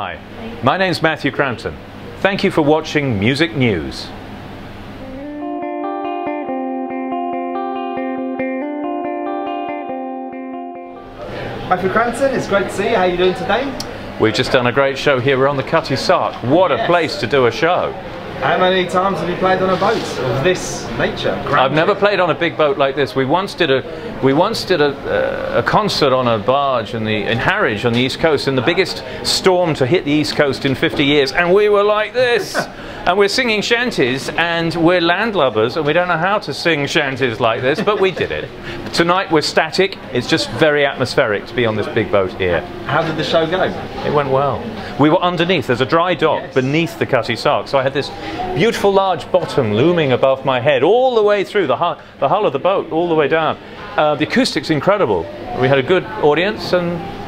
Hi, my name's Matthew Crampton. Thank you for watching Music News. Matthew Crampton, it's great to see you. How are you doing today? We've just done a great show here. We're on the Cutty Sark. What a place to do a show. How many times have you played on a boat of this nature? I've never played on a big boat like this. We once did a we once did a, a concert on a barge in the in Harwich on the east coast in the biggest storm to hit the east coast in 50 years, and we were like this. and we're singing shanties, and we're landlubbers, and we don't know how to sing shanties like this, but we did it. Tonight we're static. It's just very atmospheric to be on this big boat here. How did the show go? It went well. We were underneath. There's a dry dock Yes. beneath the Cutty Sark, so I had this beautiful large bottom looming above my head all the way through the hull, the hull of the boat, all the way down. Uh, the acoustics incredible. We had a good audience, and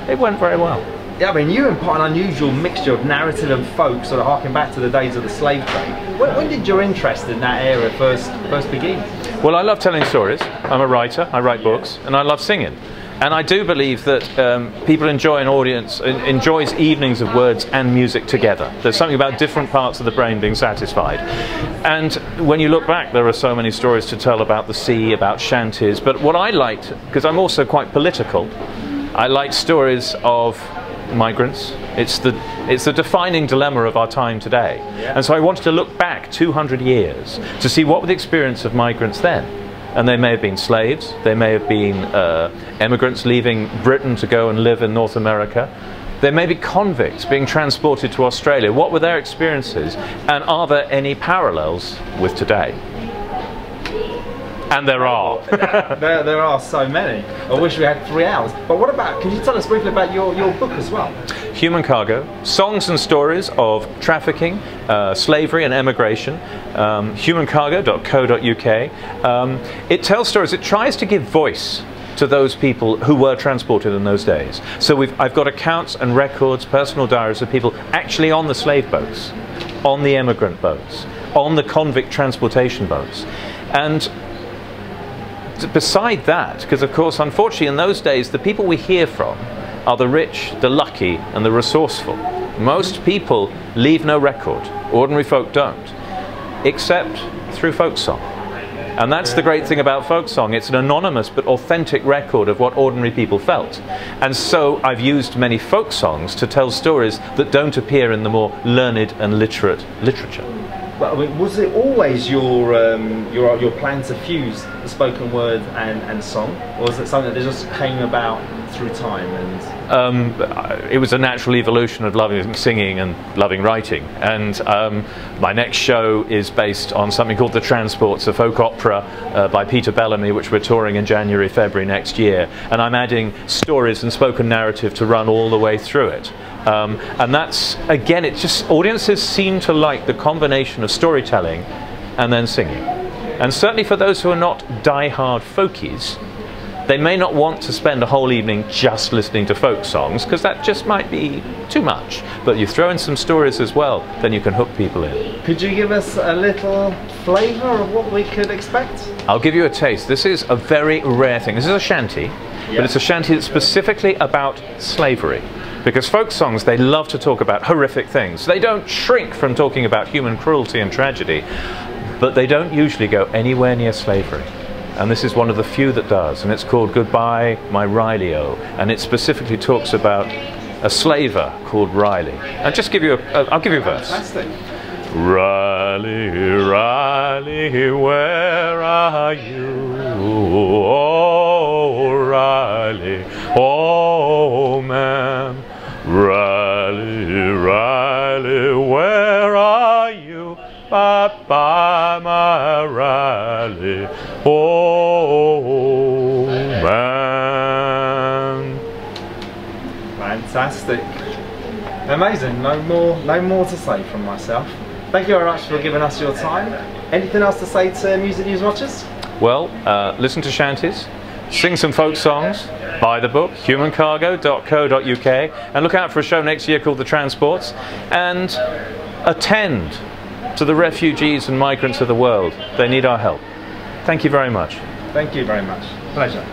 it went very well. Yeah, I mean, you impart an unusual mixture of narrative and folk, sort of harking back to the days of the slave trade. When, when did your interest in that era first first begin? Well, I love telling stories. I'm a writer. I write books, and I love singing. And I do believe that um, people enjoy an audience en- enjoys evenings of words and music together. There's something about different parts of the brain being satisfied. And when you look back, there are so many stories to tell about the sea, about shanties. But what I liked, because I'm also quite political, I like stories of migrants. It's the it's the defining dilemma of our time today. And so I wanted to look back 200 years to see what were the experience of migrants then. And they may have been slaves, they may have been uh, immigrants leaving Britain to go and live in North America. There may be convicts being transported to Australia. What were their experiences? And are there any parallels with today? And there are. there, there are so many. I wish we had three hours. But what about, can you tell us briefly about your, your book as well? Human Cargo, songs and stories of trafficking, uh, slavery, and emigration. Um, humancargo.co.uk. Um, it tells stories, it tries to give voice to those people who were transported in those days. So I've got accounts and records, personal diaries of people actually on the slave boats, on the emigrant boats, on the convict transportation boats. And beside that, because of course, unfortunately, in those days, the people we hear from are the rich, the lucky, and the resourceful. Most people leave no record. Ordinary folk don't, except through folk song. And that's the great thing about folk song. It's an anonymous but authentic record of what ordinary people felt. And so I've used many folk songs to tell stories that don't appear in the more learned and literate literature. But, I mean, was it always your, um, your, your plan to fuse the spoken word and, and song? Or was it something that just came about through time and um, it was a natural evolution of loving singing and loving writing. And um, my next show is based on something called The Transports, a folk opera uh, by Peter Bellamy, which we're touring in January, February next year. And I'm adding stories and spoken narrative to run all the way through it. Um, and that's, again, it's just audiences seem to like the combination of storytelling and then singing. And certainly for those who are not die-hard folkies, they may not want to spend a whole evening just listening to folk songs because that just might be too much. But you throw in some stories as well, then you can hook people in. Could you give us a little flavour of what we could expect? I'll give you a taste. This is a very rare thing. This is a shanty, Yeah. but it's a shanty that's specifically about slavery. Because folk songs, they love to talk about horrific things. They don't shrink from talking about human cruelty and tragedy, but they don't usually go anywhere near slavery. And this is one of the few that does, and it's called Goodbye, My Riley-O, and it specifically talks about a slaver called Riley. I'll just give you a, uh, I'll give you a verse. Fantastic. Riley, Riley, where Fantastic. Amazing. No more no more to say from myself. Thank you very much for giving us your time. Anything else to say to Music News watchers? Well, uh, listen to shanties, sing some folk songs, buy the book, humancargo.co.uk, and look out for a show next year called The Transports, and attend to the refugees and migrants of the world. They need our help. Thank you very much. Thank you very much. Pleasure.